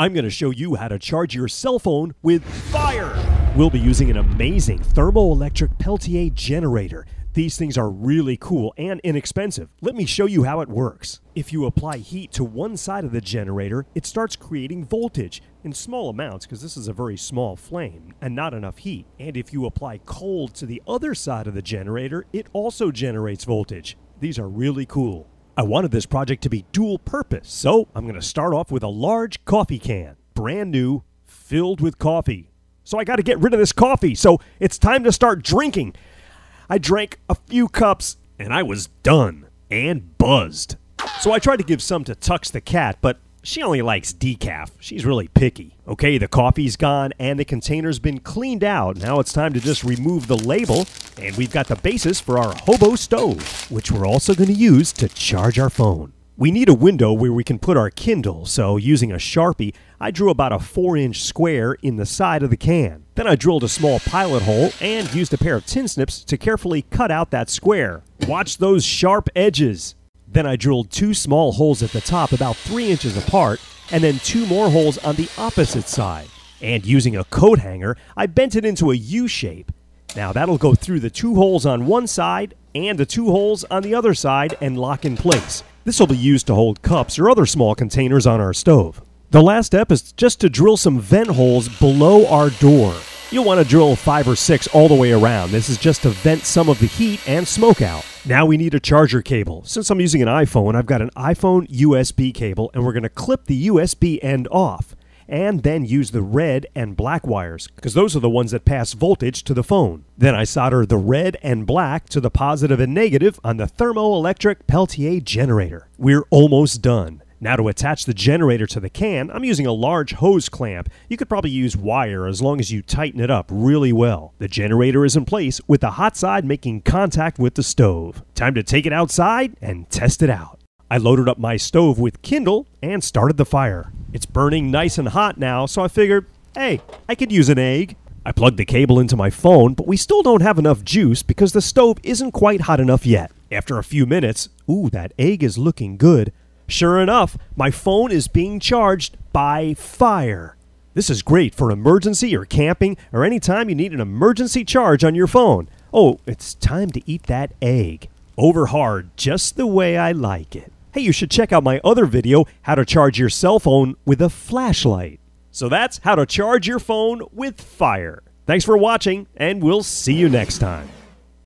I'm going to show you how to charge your cell phone with fire. We'll be using an amazing thermoelectric Peltier generator. These things are really cool and inexpensive. Let me show you how it works. If you apply heat to one side of the generator, it starts creating voltage in small amounts because this is a very small flame and not enough heat. And if you apply cold to the other side of the generator, it also generates voltage. These are really cool. I wanted this project to be dual purpose, so I'm going to start off with a large coffee can, brand new, filled with coffee. So I got to get rid of this coffee, so it's time to start drinking. I drank a few cups and I was done and buzzed. So I tried to give some to Tux the cat, but she only likes decaf. She's really picky. Okay, the coffee's gone and the container's been cleaned out. Now it's time to just remove the label, and we've got the basis for our hobo stove, which we're also going to use to charge our phone. We need a window where we can put our Kindle, so using a Sharpie, I drew about a 4 inch square in the side of the can. Then I drilled a small pilot hole and used a pair of tin snips to carefully cut out that square. Watch those sharp edges! Then I drilled two small holes at the top about 3 inches apart, and then two more holes on the opposite side. And using a coat hanger, I bent it into a U shape. Now that'll go through the two holes on one side and the two holes on the other side and lock in place. This will be used to hold cups or other small containers on our stove. The last step is just to drill some vent holes below our door. You'll want to drill five or six all the way around. This is just to vent some of the heat and smoke out. Now we need a charger cable. Since I'm using an iPhone, I've got an iPhone USB cable and we're going to clip the USB end off and then use the red and black wires because those are the ones that pass voltage to the phone. Then I solder the red and black to the positive and negative on the thermoelectric Peltier generator. We're almost done. Now to attach the generator to the can, I'm using a large hose clamp. You could probably use wire as long as you tighten it up really well. The generator is in place with the hot side making contact with the stove. Time to take it outside and test it out. I loaded up my stove with Kindle and started the fire. It's burning nice and hot now, so I figured, hey, I could use an egg. I plugged the cable into my phone, but we still don't have enough juice because the stove isn't quite hot enough yet. After a few minutes, ooh, that egg is looking good. Sure enough, my phone is being charged by fire. This is great for emergency or camping or any time you need an emergency charge on your phone. Oh, it's time to eat that egg. Over hard, just the way I like it. Hey, you should check out my other video, how to charge your cell phone with a flashlight. So that's how to charge your phone with fire. Thanks for watching, and we'll see you next time.